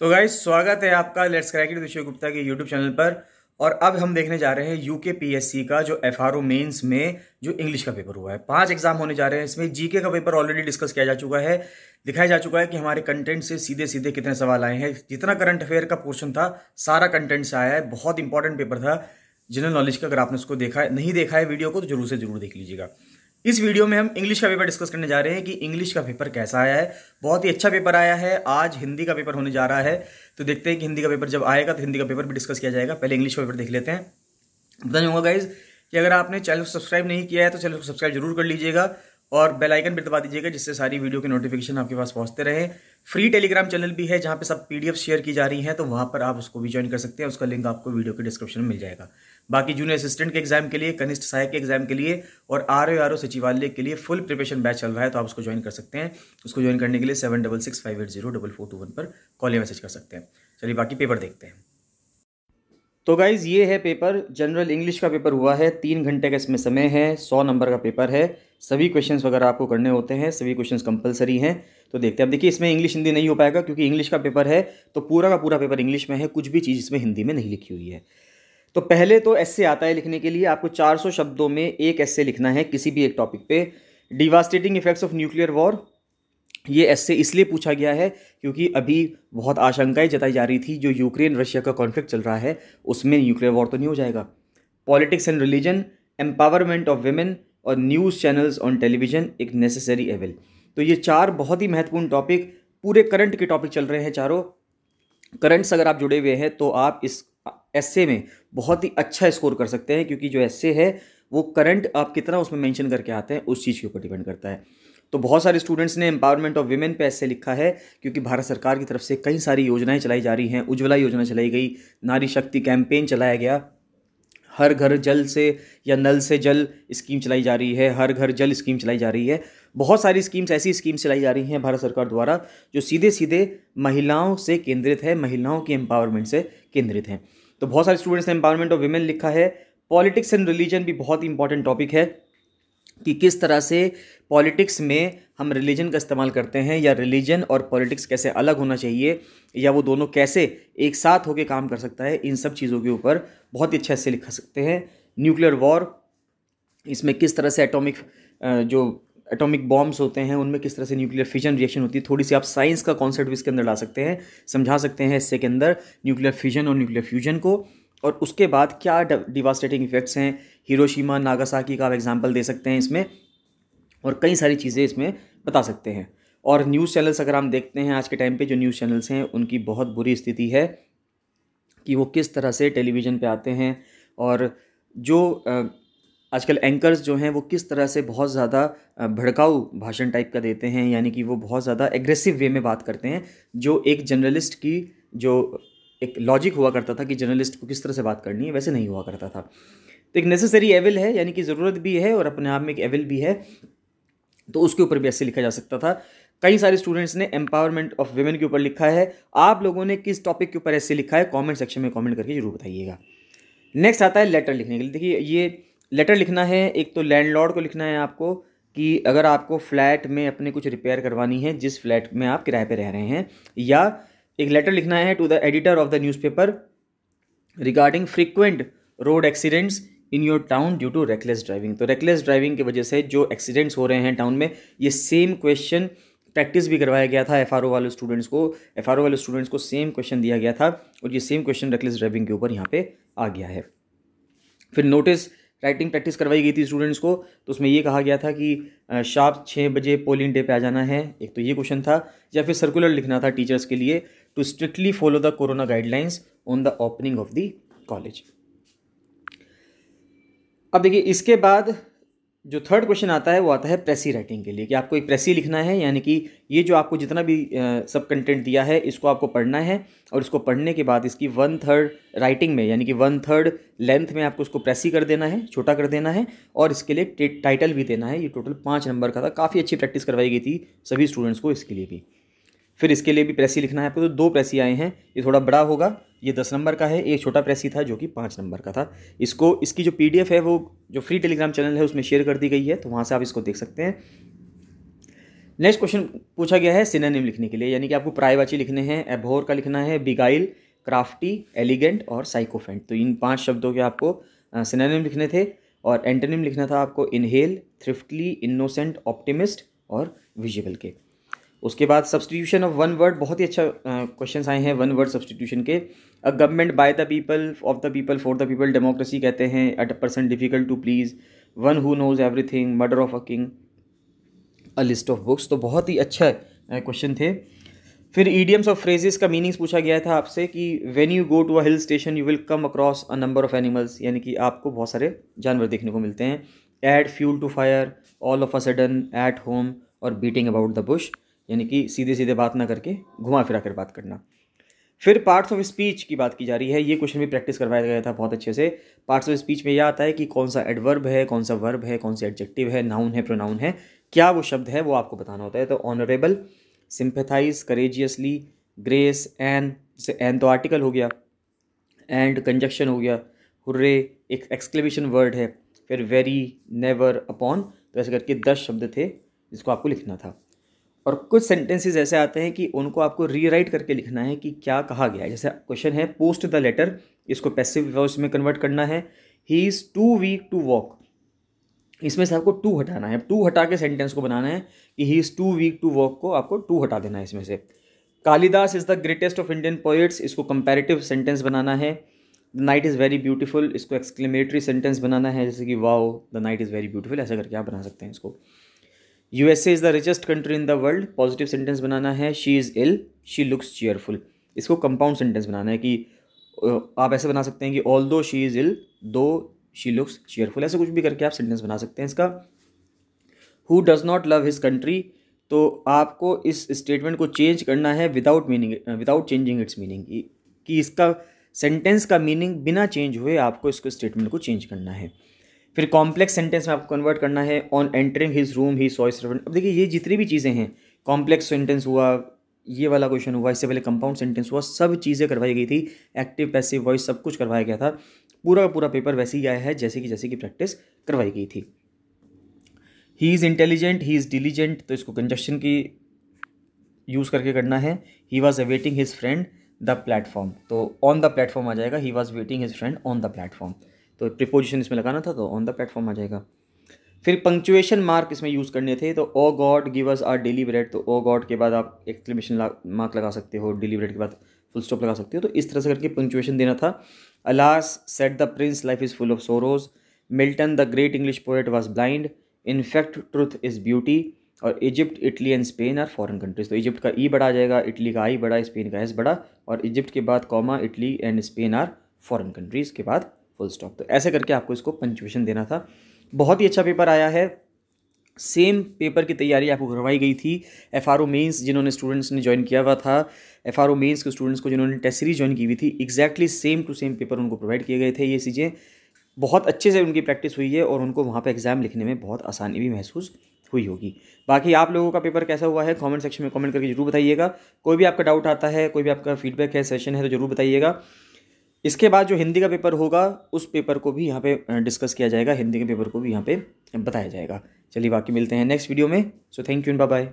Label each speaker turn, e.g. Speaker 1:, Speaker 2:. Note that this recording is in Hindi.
Speaker 1: तो गाइज़ स्वागत है आपका लेट्स क्रैक इट विषय गुप्ता के यूट्यूब चैनल पर। और अब हम देखने जा रहे हैं यूके पीएससी का जो एफ़ आर में जो इंग्लिश का पेपर हुआ है। पाँच एग्ज़ाम होने जा रहे हैं इसमें। जीके का पेपर ऑलरेडी डिस्कस किया जा चुका है। दिखाया जा चुका है कि हमारे कंटेंट से सीधे सीधे कितने सवाल आए हैं। जितना करंट अफेयर का पोर्शन था, सारा कंटेंट से आया है। बहुत इंपॉर्टेंट पेपर था। जनरल नॉलेज का अगर आपने उसको देखा है, नहीं देखा है वीडियो को तो ज़रूर से ज़रूर देख लीजिएगा। इस वीडियो में हम इंग्लिश का पेपर डिस्कस करने जा रहे हैं कि इंग्लिश का पेपर कैसा आया है। बहुत ही अच्छा पेपर आया है। आज हिंदी का पेपर होने जा रहा है। तो देखते हैं कि हिंदी का पेपर जब आएगा तो हिंदी का पेपर भी डिस्कस किया जाएगा। पहले इंग्लिश का पेपर देख लेते हैं। बता जाऊँगा गाइज़ कि अगर आपने चैनल को सब्सक्राइब नहीं किया है तो चैनल को सब्सक्राइब ज़रूर कर लीजिएगा और बेलाइकन भी दबा दीजिएगा, जिससे सारी वीडियो के नोटिफिकेशन आपके पास पहुँचते रहे। फ्री टेलीग्राम चैनल भी है जहाँ पे सब पीडीएफ शेयर की जा रही हैं तो वहाँ पर आप उसको भी ज्वाइन कर सकते हैं। उसका लिंक आपको वीडियो के डिस्क्रिप्शन में मिल जाएगा। बाकी जूनियर असिस्टेंट के एग्ज़ाम के लिए, कनिष्ठ सहायक के एग्ज़ाम के लिए और आर ओ आर ओ सचिवालय के लिए फुल प्रिपरेशन बैच चल रहा है तो आप उसको ज्वाइन कर सकते हैं। उसको ज्वाइन करने के लिए seven double six five eight zero double four two one पर कॉल या मैसेज कर सकते हैं। चलिए बाकी पेपर देखते हैं। तो गाइज़ ये है पेपर जनरल इंग्लिश का पेपर हुआ है. तीन घंटे का इसमें समय है. सौ नंबर का पेपर है. सभी क्वेश्चंस वगैरह आपको करने होते हैं. सभी क्वेश्चंस कंपलसरी हैं. तो देखते हैं. अब देखिए, इसमें इंग्लिश हिंदी नहीं हो पाएगा क्योंकि इंग्लिश का पेपर है. तो पूरा का पूरा पेपर इंग्लिश में है. कुछ भी चीज़ इसमें हिंदी में नहीं लिखी हुई है. तो पहले तो ऐसे आता है लिखने के लिए. आपको 400 शब्दों में एक ऐसे लिखना है किसी भी एक टॉपिक पे. Devastating effects of nuclear war ये ऐसे इसलिए पूछा गया है क्योंकि अभी बहुत आशंकाएँ जताई जा रही थी, जो यूक्रेन रशिया का कॉन्फ्लिक्ट चल रहा है, उसमें न्यूक्लियर वॉर तो नहीं हो जाएगा। Politics and religion empowerment of women और न्यूज़ चैनल्स ऑन टेलीविज़न एक नेसेसरी एवल तो ये चार बहुत ही महत्वपूर्ण टॉपिक पूरे करंट के टॉपिक चल रहे हैं चारों। करंट्स अगर आप जुड़े हुए हैं तो आप इस एस्से में बहुत ही अच्छा स्कोर कर सकते हैं, क्योंकि जो एस्से है, वो करंट आप कितना उसमें मेंशन करके आते हैं, उस चीज़ के ऊपर डिपेंड करता है। तो बहुत सारे स्टूडेंट्स ने एम्पावरमेंट ऑफ़ वीमेन पे ऐसे लिखा है, क्योंकि भारत सरकार की तरफ़ से कई सारी योजनाएँ चलाई जा रही हैं। उज्ज्वला योजना चलाई गई, नारी शक्ति कैंपेन चलाया गया। हर घर जल से या नल से जल स्कीम चलाई जा रही है, हर घर जल स्कीम चलाई जा रही है। बहुत सारी स्कीम्स, ऐसी स्कीम्स चलाई जा रही हैं भारत सरकार द्वारा, जो सीधे सीधे महिलाओं से केंद्रित है, महिलाओं के एम्पावरमेंट से केंद्रित हैं। तो बहुत सारे स्टूडेंट्स ने एम्पावरमेंट ऑफ़ वीमेन लिखा है। पॉलिटिक्स एंड रिलीजन भी बहुत ही इंपॉर्टेंट टॉपिक है। कि किस तरह से पॉलिटिक्स में हम रिलीजन का इस्तेमाल करते हैं या रिलीजन और पॉलिटिक्स कैसे अलग होना चाहिए या वो दोनों कैसे एक साथ होकर काम कर सकता है, इन सब चीज़ों के ऊपर बहुत ही अच्छे से लिखा सकते हैं। न्यूक्लियर वॉर, इसमें किस तरह से एटॉमिक जो एटॉमिक बॉम्ब्स होते हैं, उनमें किस तरह से न्यूक्लियर फिजन रिएक्शन होती है, थोड़ी सी आप साइंस का कॉन्सेप्ट भी इसके अंदर ला सकते हैं, समझा सकते हैं इससे के अंदर न्यूक्लियर फिजन और न्यूक्लियर फ्यूजन को। और उसके बाद क्या डिवास्टेटिंग इफेक्ट्स हैं? हिरोशिमा नागासाकी का आप एग्ज़ाम्पल दे सकते हैं इसमें और कई सारी चीज़ें इसमें बता सकते हैं। और न्यूज़ चैनल्स अगर हम देखते हैं आज के टाइम पे, जो न्यूज़ चैनल्स हैं, उनकी बहुत बुरी स्थिति है कि वो किस तरह से टेलीविज़न पे आते हैं और जो आजकल एंकर्स जो हैं, वो किस तरह से बहुत ज़्यादा भड़काऊ भाषण टाइप का देते हैं, यानी कि वो बहुत ज़्यादा एग्रेसिव वे में बात करते हैं, जो एक जर्नलिस्ट की, जो एक लॉजिक हुआ करता था कि जर्नलिस्ट को किस तरह से बात करनी है, वैसे नहीं हुआ करता था। तो एक नेसेसरी एविल है, यानी कि ज़रूरत भी है और अपने आप में एक एविल भी है तो उसके ऊपर भी ऐसे लिखा जा सकता था। कई सारे स्टूडेंट्स ने एम्पावरमेंट ऑफ़ वेमेन के ऊपर लिखा है। आप लोगों ने किस टॉपिक के ऊपर ऐसे लिखा है कमेंट सेक्शन में कमेंट करके ज़रूर बताइएगा। नेक्स्ट आता है लेटर लिखने के लिए। देखिए, ये लेटर लिखना है, एक तो लैंडलॉर्ड को लिखना है आपको कि अगर आपको फ्लैट में अपने कुछ रिपेयर करवानी है, जिस फ्लैट में आप किराए पर रह रहे हैं, या एक लेटर लिखना है to the editor of the newspaper regarding frequent road accidents in your town due to reckless driving तो रेकलेस ड्राइविंग की वजह से जो एक्सीडेंट्स हो रहे हैं टाउन में, ये सेम क्वेश्चन प्रैक्टिस भी करवाया गया था एफआरओ वाले स्टूडेंट्स को। एफआरओ वाले स्टूडेंट्स को सेम क्वेश्चन दिया गया था और ये सेम क्वेश्चन रेकलेस ड्राइविंग के ऊपर यहाँ पे आ गया है। फिर नोटिस राइटिंग प्रैक्टिस करवाई गई थी स्टूडेंट्स को। तो उसमें ये कहा गया था कि शार्प छः बजे पोलिंग डे पे आ जाना है। एक तो ये क्वेश्चन था या फिर सर्कुलर लिखना था टीचर्स के लिए। To strictly follow the corona guidelines on the opening of the college अब देखिए, इसके बाद जो थर्ड क्वेश्चन आता है, वो आता है प्रेसी राइटिंग के लिए कि आपको एक प्रेसी लिखना है, यानी कि ये जो आपको जितना भी सब कंटेंट दिया है, इसको आपको पढ़ना है और इसको पढ़ने के बाद इसकी वन थर्ड राइटिंग में, यानी कि वन थर्ड लेंथ में आपको उसको प्रेसी कर देना है, छोटा कर देना है और इसके लिए टाइटल भी देना है। ये टोटल पाँच नंबर का था। काफ़ी अच्छी प्रैक्टिस करवाई गई थी सभी स्टूडेंट्स को इसके लिए भी। फिर इसके लिए भी प्रेसी लिखना है आपको। तो दो प्रेसी आए हैं, ये थोड़ा बड़ा होगा, ये दस नंबर का है, एक छोटा प्रेसी था जो कि पाँच नंबर का था। इसको, इसकी जो पीडीएफ है, वो जो फ्री टेलीग्राम चैनल है, उसमें शेयर कर दी गई है तो वहाँ से आप इसको देख सकते हैं। नेक्स्ट क्वेश्चन पूछा गया है सिनेनिम लिखने के लिए, यानी कि आपको प्रायवाची लिखने हैं एभोर का लिखना है, बिगाइल, क्राफ्टी, एलिगेंट और साइकोफेंट। तो इन पाँच शब्दों के आपको सिनेनिम लिखने थे, और एंटोनिम लिखना था आपको इनहेल, थ्रिफ्टली, इनोसेंट, ऑप्टिमिस्ट और विजिबल के। उसके बाद सब्सटीट्यूशन ऑफ़ वन वर्ड बहुत ही अच्छा क्वेश्चन आए हैं वन वर्ड सब्सटीट्यूशन के। A government by the people of the people for the people democracy कहते हैं। Eight a person difficult to please one who knows everything murder of a king a list of books तो बहुत ही अच्छा क्वेश्चन थे। फिर ईडियम्स ऑफ़ फ्रेजेस का मीनिंग्स पूछा गया था आपसे कि when you go to a hill station you will come across a number of animals यानी कि आपको बहुत सारे जानवर देखने को मिलते हैं। Add fuel to fire all of a sudden at home और बीटिंग अबाउट द बुश यानी कि सीधे सीधे बात ना करके घुमा फिरा कर बात करना। फिर पार्ट्स ऑफ़ स्पीच की बात की जा रही है। ये क्वेश्चन भी प्रैक्टिस करवाया गया था बहुत अच्छे से। पार्ट्स ऑफ़ स्पीच में यह आता है कि कौन सा एडवर्ब है, कौन सा वर्ब है, कौन सा एडजेक्टिव है नाउन है प्रोनाउन है। क्या वो शब्द है वो आपको बताना होता है। तो honourable sympathise courageously grace an जैसे एन तो आर्टिकल हो गया। एंड कंजक्शन हो गया। हुर्रे एक एक्सक्लेमेशन वर्ड है। फिर वेरी नेवर अपॉन तो ऐसे करके दस शब्द थे जिसको आपको लिखना था। और कुछ सेंटेंसेस ऐसे आते हैं कि उनको आपको रीराइट करके लिखना है कि क्या कहा गया है। जैसे क्वेश्चन है पोस्ट द लेटर इसको पैसिव वॉइस में कन्वर्ट करना है। He is too weak to walk इसमें से आपको टू हटाना है। टू हटा के सेंटेंस को बनाना है कि he is too weak to walk को आपको टू हटा देना है इसमें से। Kalidas is the greatest of Indian poets इसको कंपेरेटिव सेंटेंस बनाना है। The night is very beautiful इसको एक्सक्लेमेटरी सेंटेंस बनाना है। जैसे कि wow the night is very beautiful ऐसा करके आप बना सकते हैं इसको। U S A is the richest country in the world positive sentence बनाना है she is ill she looks cheerful इसको कंपाउंड सेंटेंस बनाना है कि आप ऐसे बना सकते हैं कि ऑल दो शी इज़ इल दो शी लुक्स चेयरफुल ऐसे कुछ भी करके आप सेंटेंस बना सकते हैं इसका who does not love his country तो आपको इस स्टेटमेंट को चेंज करना है without meaning without changing its meaning कि इसका सेंटेंस का मीनिंग बिना चेंज हुए आपको इसको स्टेटमेंट को चेंज करना है फिर कॉम्प्लेक्स सेंटेंस में आपको कन्वर्ट करना है on entering his room he saw servant अब देखिए, ये जितनी भी चीज़ें हैं कॉम्प्लेक्स सेंटेंस हुआ, ये वाला क्वेश्चन हुआ, इससे पहले कंपाउंड सेंटेंस हुआ, सब चीज़ें करवाई गई थी एक्टिव पैसिव वॉइस सब कुछ करवाया गया था। पूरा का पूरा पेपर वैसे ही आया है, जैसे कि जैसे कि प्रैक्टिस करवाई गई थी। He is intelligent he is diligent तो इसको कंजक्शन की यूज़ करके करना है। He was awaiting his friend the platform तो ऑन द प्लेटफॉर्म आ जाएगा he was waiting his friend on the platform तो प्रिपोजिशन इसमें लगाना था तो ऑन द प्लेटफॉर्म आ जाएगा। फिर पंक्चुएशन मार्क इसमें यूज़ करने थे तो O God give us our daily bread तो ओ गॉड के बाद आप एक्सक्लेमेशन मार्क लगा सकते हो डेली ब्रेड के बाद फुल स्टॉप लगा सकते हो। तो इस तरह से करके पंक्चुएशन देना था। Alas said the prince life is full of sorrows Milton the great English poet was blind in fact truth is beauty और Egypt Italy and Spain are foreign countries तो इजिप्ट का ई e बड़ा आ जाएगा इटली का आई बड़ा स्पेन का एस बड़ा। और इजिप्ट के बाद comma Italy and Spain are foreign countries के बाद फुल स्टॉप तो ऐसे करके आपको इसको पंचुएशन देना था। बहुत ही अच्छा पेपर आया है। सेम पेपर की तैयारी आपको करवाई गई थी। एफ़ आर ओ मेन्स जिन्होंने स्टूडेंट्स ने ज्वाइन किया हुआ था। एफ़ आर ओ मेन्स के स्टूडेंट्स को जिन्होंने टेस्ट सीरीज़ ज्वाइन की हुई थी exactly same to same paper उनको प्रोवाइड किए गए थे ये चीज़ें। बहुत अच्छे से उनकी प्रैक्टिस हुई है और उनको वहाँ पर एग्ज़ाम लिखने में बहुत आसानी भी महसूस हुई होगी। बाकी आप लोगों का पेपर कैसा हुआ है कमेंट सेक्शन में कमेंट करके ज़रूर बताइएगा। कोई भी आपका डाउट आता है, कोई भी आपका फीडबैक है सेशन है तो ज़रूर बताइएगा। इसके बाद जो हिंदी का पेपर होगा, उस पेपर को भी यहाँ पे डिस्कस किया जाएगा। हिंदी के पेपर को भी यहाँ पे बताया जाएगा। चलिए बाकी मिलते हैं नेक्स्ट वीडियो में। So thank you bye bye